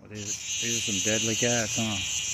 Well, these, these are some deadly cats, huh?